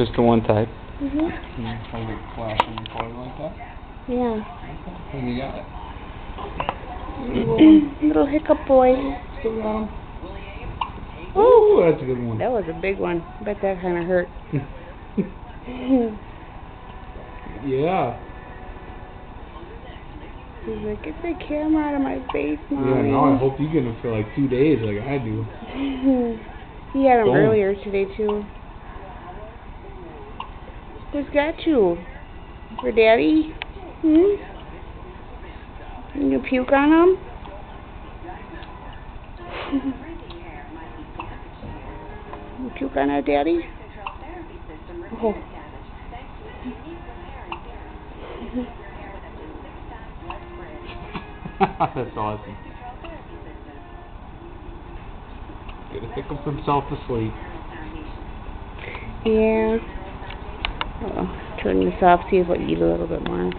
Just the one type. Mhm. Can you hold it flash and record like that? Yeah. And you got it. Little hiccup boy. Still got 'em? Ooh, Ooh, that's a good one. that was a big one. I Bet that kind of hurt. yeah. He's like, get the camera out of my face, mommy. Yeah, now I hope you get them for like two days like I do. he had them Boom. earlier today too. Who's got you? For daddy? Hmm? You puke on him? you puke on that daddy? Oh. that's awesome. Gotta pick up himself to sleep. Yeah. Oh, turn this off, see if I eat a little bit more.